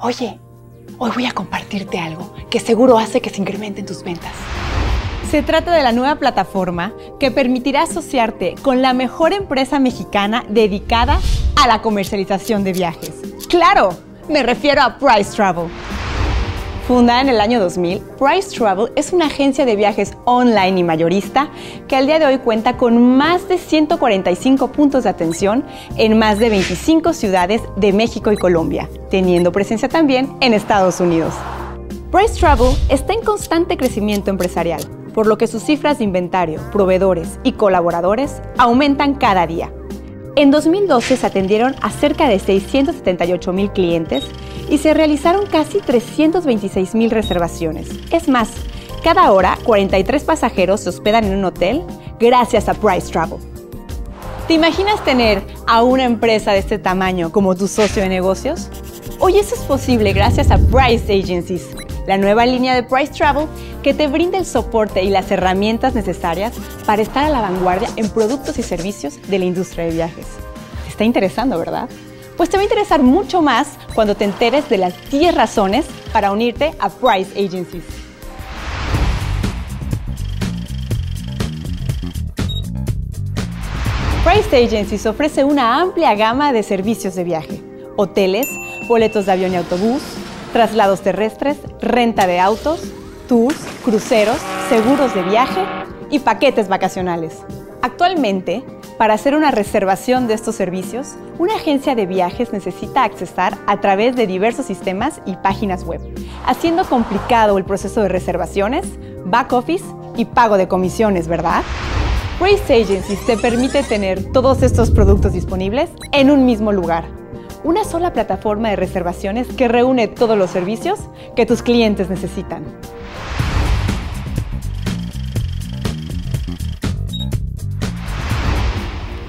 Oye, hoy voy a compartirte algo que seguro hace que se incrementen tus ventas. Se trata de la nueva plataforma que permitirá asociarte con la mejor empresa mexicana dedicada a la comercialización de viajes. Claro, me refiero a Price Travel. Fundada en el año 2000, Price Travel es una agencia de viajes online y mayorista que al día de hoy cuenta con más de 145 puntos de atención en más de 25 ciudades de México y Colombia, teniendo presencia también en Estados Unidos. Price Travel está en constante crecimiento empresarial, por lo que sus cifras de inventario, proveedores y colaboradores aumentan cada día. En 2012 se atendieron a cerca de 678 mil clientes y se realizaron casi 326 mil reservaciones. Es más, cada hora 43 pasajeros se hospedan en un hotel gracias a Price Travel. ¿Te imaginas tener a una empresa de este tamaño como tu socio de negocios? Hoy eso es posible gracias a Price Agencies, la nueva línea de Price Travel que te brinda el soporte y las herramientas necesarias para estar a la vanguardia en productos y servicios de la industria de viajes. Te está interesando, ¿verdad? Pues te va a interesar mucho más cuando te enteres de las 10 razones para unirte a Price Agencies. Price Agencies ofrece una amplia gama de servicios de viaje, hoteles, boletos de avión y autobús, traslados terrestres, renta de autos, tours, cruceros, seguros de viaje y paquetes vacacionales. Actualmente, para hacer una reservación de estos servicios, una agencia de viajes necesita accesar a través de diversos sistemas y páginas web, haciendo complicado el proceso de reservaciones, back office y pago de comisiones, ¿verdad? Race Agencies te permite tener todos estos productos disponibles en un mismo lugar. Una sola plataforma de reservaciones que reúne todos los servicios que tus clientes necesitan.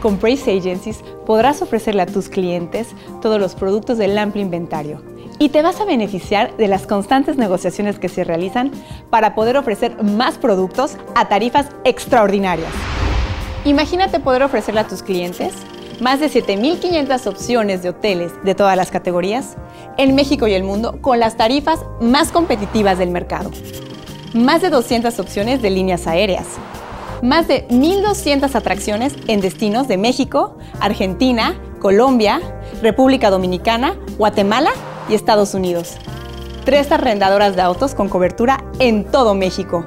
Con Praise Agencies podrás ofrecerle a tus clientes todos los productos del amplio inventario y te vas a beneficiar de las constantes negociaciones que se realizan para poder ofrecer más productos a tarifas extraordinarias. Imagínate poder ofrecerle a tus clientes más de 7.500 opciones de hoteles de todas las categorías en México y el mundo con las tarifas más competitivas del mercado. Más de 200 opciones de líneas aéreas. Más de 1.200 atracciones en destinos de México, Argentina, Colombia, República Dominicana, Guatemala y Estados Unidos. Tres arrendadoras de autos con cobertura en todo México.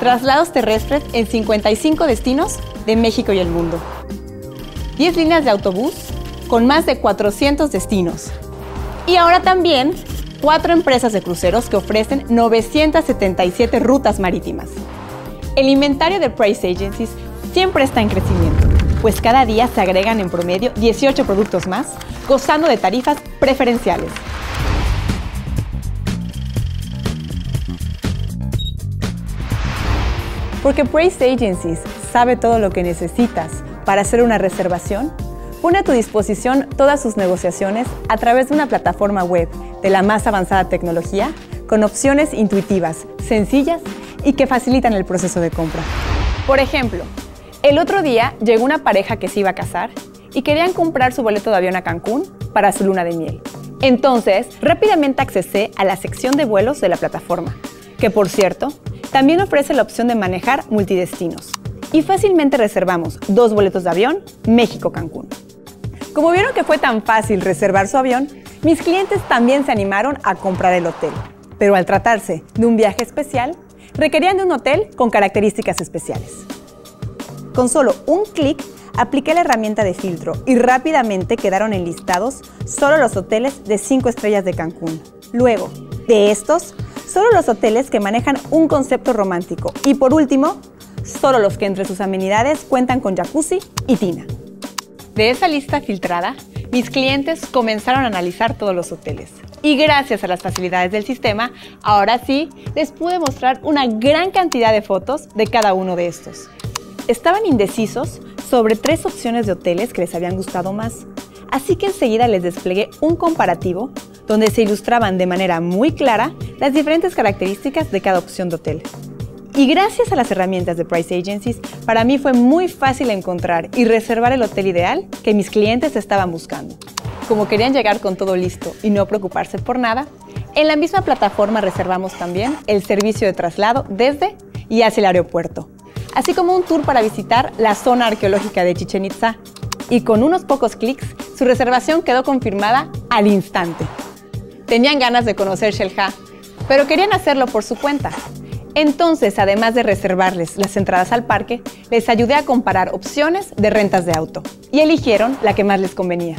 Traslados terrestres en 55 destinos de México y el mundo. 10 líneas de autobús con más de 400 destinos. Y ahora también cuatro empresas de cruceros que ofrecen 977 rutas marítimas. El inventario de Price Agencies siempre está en crecimiento, pues cada día se agregan en promedio 18 productos más, gozando de tarifas preferenciales. Porque Price Agencies sabe todo lo que necesitas para hacer una reservación, pone a tu disposición todas sus negociaciones a través de una plataforma web de la más avanzada tecnología con opciones intuitivas, sencillas y que facilitan el proceso de compra. Por ejemplo, el otro día llegó una pareja que se iba a casar y querían comprar su boleto de avión a Cancún para su luna de miel. Entonces, rápidamente accesé a la sección de vuelos de la plataforma, que por cierto, también ofrece la opción de manejar multidestinos. Y fácilmente reservamos dos boletos de avión México-Cancún. Como vieron que fue tan fácil reservar su avión, mis clientes también se animaron a comprar el hotel. Pero al tratarse de un viaje especial, requerían de un hotel con características especiales. Con solo un clic, apliqué la herramienta de filtro y rápidamente quedaron enlistados solo los hoteles de 5 estrellas de Cancún. Luego, de estos, solo los hoteles que manejan un concepto romántico. Y por último, solo los que entre sus amenidades cuentan con jacuzzi y tina. De esa lista filtrada, mis clientes comenzaron a analizar todos los hoteles. Y gracias a las facilidades del sistema, ahora sí les pude mostrar una gran cantidad de fotos de cada uno de estos. Estaban indecisos sobre tres opciones de hoteles que les habían gustado más, así que enseguida les desplegué un comparativo donde se ilustraban de manera muy clara las diferentes características de cada opción de hotel. Y gracias a las herramientas de Price Agencies, para mí fue muy fácil encontrar y reservar el hotel ideal que mis clientes estaban buscando. Como querían llegar con todo listo y no preocuparse por nada, en la misma plataforma reservamos también el servicio de traslado desde y hacia el aeropuerto, así como un tour para visitar la zona arqueológica de Chichen Itza. Y con unos pocos clics, su reservación quedó confirmada al instante. Tenían ganas de conocer Shelha, pero querían hacerlo por su cuenta. Entonces, además de reservarles las entradas al parque, les ayudé a comparar opciones de rentas de auto y eligieron la que más les convenía.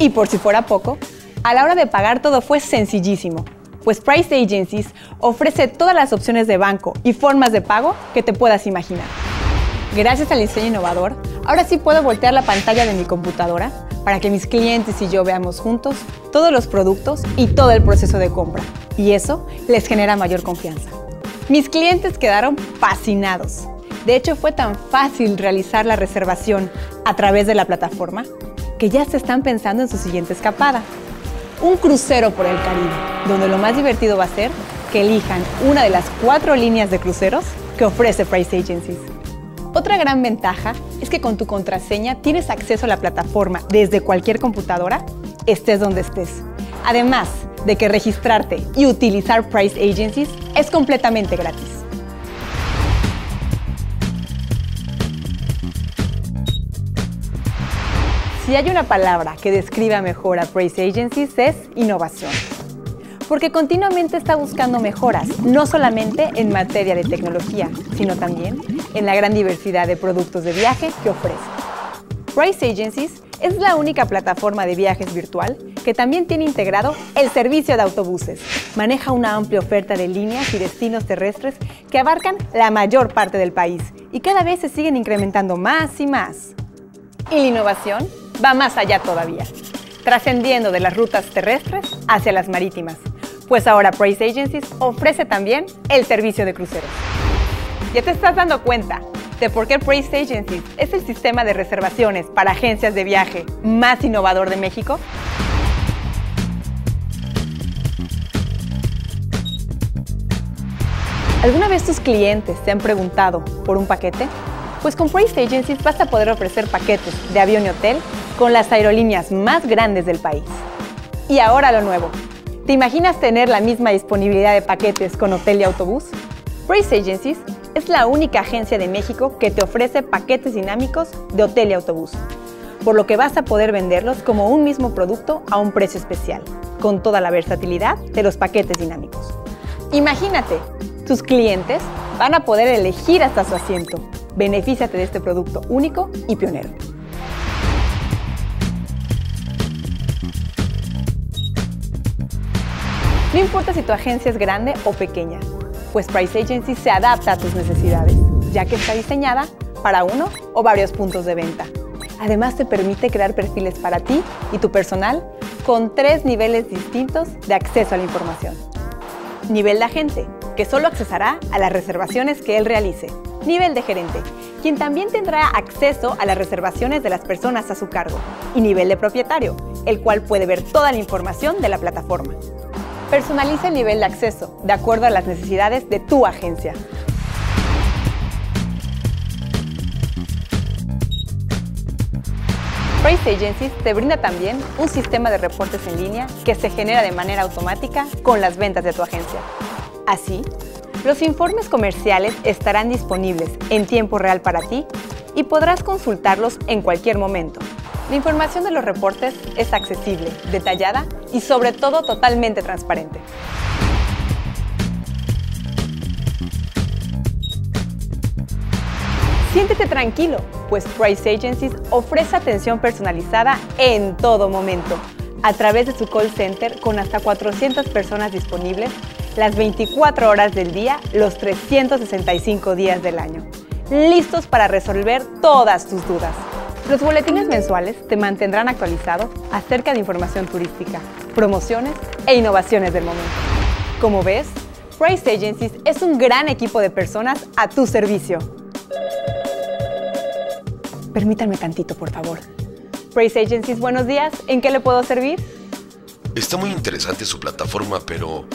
Y por si fuera poco, a la hora de pagar todo fue sencillísimo, pues Price Agencies ofrece todas las opciones de banco y formas de pago que te puedas imaginar. Gracias al diseño innovador, ahora sí puedo voltear la pantalla de mi computadora para que mis clientes y yo veamos juntos todos los productos y todo el proceso de compra. Y eso les genera mayor confianza. Mis clientes quedaron fascinados. De hecho, fue tan fácil realizar la reservación a través de la plataforma que ya se están pensando en su siguiente escapada. Un crucero por el Caribe, donde lo más divertido va a ser que elijan una de las cuatro líneas de cruceros que ofrece Price Agencies. Otra gran ventaja es que con tu contraseña tienes acceso a la plataforma desde cualquier computadora, estés donde estés. Además, de que registrarte y utilizar Price Agencies es completamente gratis. Si hay una palabra que describa mejor a Price Agencies es innovación. Porque continuamente está buscando mejoras, no solamente en materia de tecnología, sino también en la gran diversidad de productos de viaje que ofrece. Price Agencies es la única plataforma de viajes virtual que también tiene integrado el servicio de autobuses. Maneja una amplia oferta de líneas y destinos terrestres que abarcan la mayor parte del país y cada vez se siguen incrementando más y más. Y la innovación va más allá todavía, trascendiendo de las rutas terrestres hacia las marítimas, pues ahora Price Agencies ofrece también el servicio de cruceros. Ya te estás dando cuenta de por qué Price Agencies es el sistema de reservaciones para agencias de viaje más innovador de México? ¿Alguna vez tus clientes te han preguntado por un paquete? Pues con Price Agencies vas a poder ofrecer paquetes de avión y hotel con las aerolíneas más grandes del país. Y ahora lo nuevo. ¿Te imaginas tener la misma disponibilidad de paquetes con hotel y autobús? Price Agencies es la única agencia de México que te ofrece paquetes dinámicos de hotel y autobús, por lo que vas a poder venderlos como un mismo producto a un precio especial, con toda la versatilidad de los paquetes dinámicos. Imagínate, tus clientes van a poder elegir hasta su asiento. Benefíciate de este producto único y pionero. No importa si tu agencia es grande o pequeña, pues Price Agency se adapta a tus necesidades, ya que está diseñada para uno o varios puntos de venta. Además, te permite crear perfiles para ti y tu personal con tres niveles distintos de acceso a la información. Nivel de agente, que solo accesará a las reservaciones que él realice. Nivel de gerente, quien también tendrá acceso a las reservaciones de las personas a su cargo. Y nivel de propietario, el cual puede ver toda la información de la plataforma. Personaliza el nivel de acceso de acuerdo a las necesidades de tu agencia. Price Agencies te brinda también un sistema de reportes en línea que se genera de manera automática con las ventas de tu agencia. Así, los informes comerciales estarán disponibles en tiempo real para ti y podrás consultarlos en cualquier momento, la información de los reportes es accesible, detallada y sobre todo totalmente transparente. Siéntete tranquilo, pues Price Agencies ofrece atención personalizada en todo momento, a través de su call center con hasta 400 personas disponibles las 24 horas del día, los 365 días del año, listos para resolver todas tus dudas. Los boletines mensuales te mantendrán actualizado acerca de información turística, promociones e innovaciones del momento. Como ves, Price Agencies es un gran equipo de personas a tu servicio. Permítanme tantito, por favor. Price Agencies, buenos días. ¿En qué le puedo servir? Está muy interesante su plataforma, pero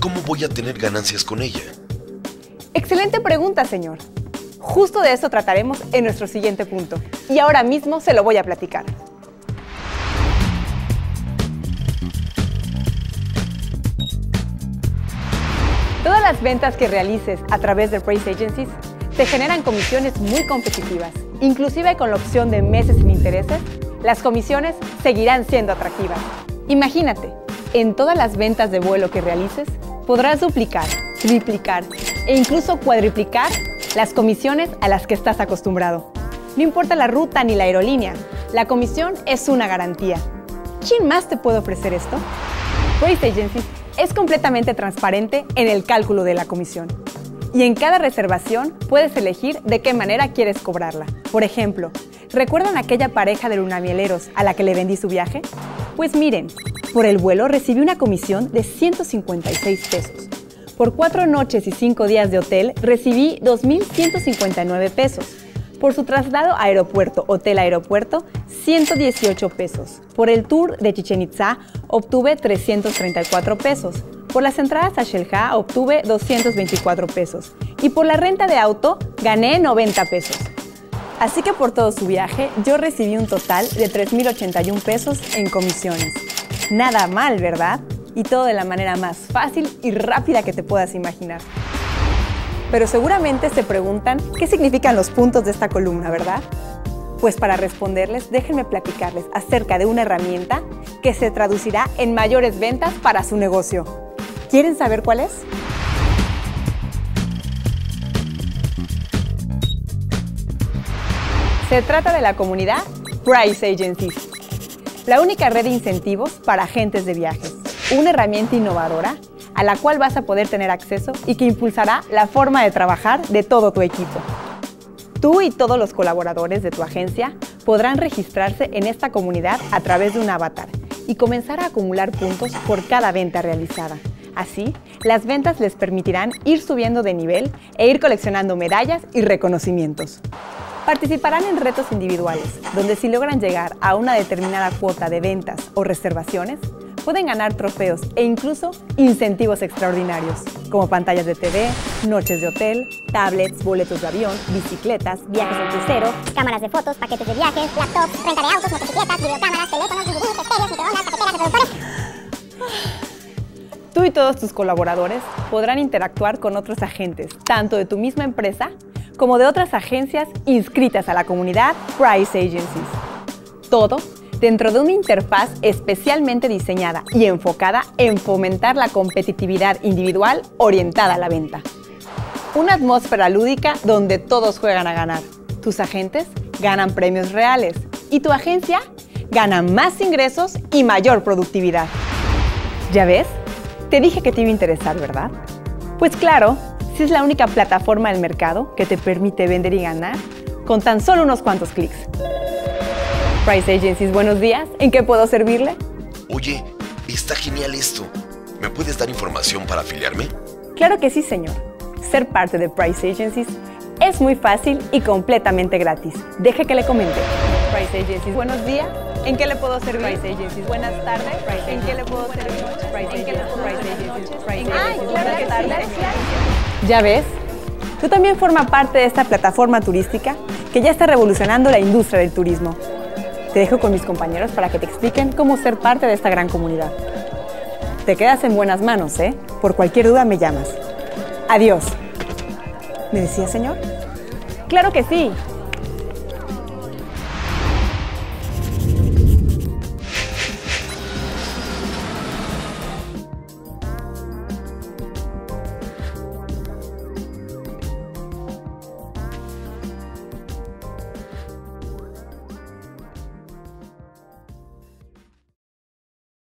¿cómo voy a tener ganancias con ella? Excelente pregunta, señor. Justo de eso trataremos en nuestro siguiente punto. Y ahora mismo se lo voy a platicar. Todas las ventas que realices a través de Price Agencies te generan comisiones muy competitivas. Inclusive con la opción de meses sin intereses, las comisiones seguirán siendo atractivas. Imagínate, en todas las ventas de vuelo que realices, podrás duplicar, triplicar e incluso cuadriplicar las comisiones a las que estás acostumbrado. No importa la ruta ni la aerolínea, la comisión es una garantía. ¿Quién más te puede ofrecer esto? Waste Agencies es completamente transparente en el cálculo de la comisión. Y en cada reservación puedes elegir de qué manera quieres cobrarla. Por ejemplo, ¿recuerdan aquella pareja de lunamieleros a la que le vendí su viaje? Pues miren, por el vuelo recibí una comisión de 156 pesos. Por cuatro noches y cinco días de hotel recibí 2.159 pesos. Por su traslado aeropuerto, hotel aeropuerto, 118 pesos. Por el tour de Chichen Itza obtuve 334 pesos. Por las entradas a Shelja obtuve 224 pesos. Y por la renta de auto gané 90 pesos. Así que por todo su viaje yo recibí un total de 3.081 pesos en comisiones. Nada mal, ¿verdad? Y todo de la manera más fácil y rápida que te puedas imaginar. Pero seguramente se preguntan qué significan los puntos de esta columna, ¿verdad? Pues para responderles, déjenme platicarles acerca de una herramienta que se traducirá en mayores ventas para su negocio. ¿Quieren saber cuál es? Se trata de la comunidad Price Agencies, la única red de incentivos para agentes de viajes, una herramienta innovadora a la cual vas a poder tener acceso y que impulsará la forma de trabajar de todo tu equipo. Tú y todos los colaboradores de tu agencia podrán registrarse en esta comunidad a través de un avatar y comenzar a acumular puntos por cada venta realizada. Así, las ventas les permitirán ir subiendo de nivel e ir coleccionando medallas y reconocimientos. Participarán en retos individuales, donde si logran llegar a una determinada cuota de ventas o reservaciones, pueden ganar trofeos e incluso incentivos extraordinarios, como pantallas de TV, noches de hotel, tablets, boletos de avión, bicicletas, viajes en crucero, cámaras de fotos, paquetes de viajes, laptops, renta de autos, motocicletas, videocámaras, teléfonos, DVDs, estéreos, microondas, reproductores. Tú y todos tus colaboradores podrán interactuar con otros agentes, tanto de tu misma empresa como de otras agencias inscritas a la comunidad Price Agencies. Todo dentro de una interfaz especialmente diseñada y enfocada en fomentar la competitividad individual orientada a la venta. Una atmósfera lúdica donde todos juegan a ganar. Tus agentes ganan premios reales y tu agencia gana más ingresos y mayor productividad. ¿Ya ves? Te dije que te iba a interesar, ¿verdad? Pues claro, si es la única plataforma del mercado que te permite vender y ganar con tan solo unos cuantos clics. Price Agencies, buenos días. ¿En qué puedo servirle? Oye, está genial esto. ¿Me puedes dar información para afiliarme? Claro que sí, señor. Ser parte de Price Agencies es muy fácil y completamente gratis. Deje que le comente. Price Agencies, buenos días. ¿En qué le puedo servir? Price Agencies, buenas tardes. ¿En qué le puedo servir? Price Agencies, Price Ay, claro que tardes. ¿Ya ves? Tú también forma parte de esta plataforma turística que ya está revolucionando la industria del turismo. Te dejo con mis compañeros para que te expliquen cómo ser parte de esta gran comunidad. Te quedas en buenas manos, ¿eh? Por cualquier duda me llamas. Adiós. ¿Me decía, señor? Claro que sí.